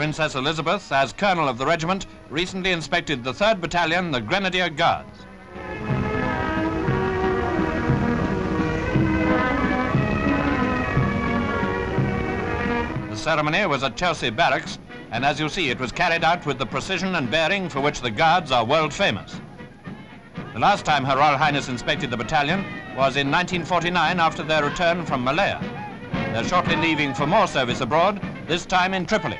Princess Elizabeth, as Colonel of the regiment, recently inspected the 3rd Battalion, the Grenadier Guards. The ceremony was at Chelsea Barracks, and as you see, it was carried out with the precision and bearing for which the Guards are world famous. The last time Her Royal Highness inspected the battalion was in 1949 after their return from Malaya. They're shortly leaving for more service abroad, this time in Tripoli.